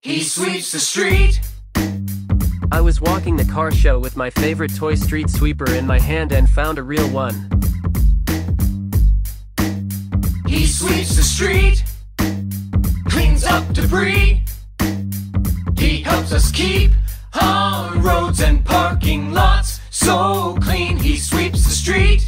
He sweeps the street. I was walking the car show with my favorite toy street sweeper in my hand and found a real one. He sweeps the street. Cleans up debris. He helps us keep our roads and parking lots so clean. He sweeps the street.